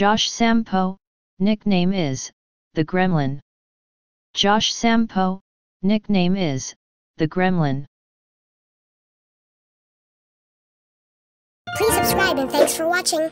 Josh Sampo, nickname is, the Gremlin. Josh Sampo, nickname is, the Gremlin. Please subscribe and thanks for watching.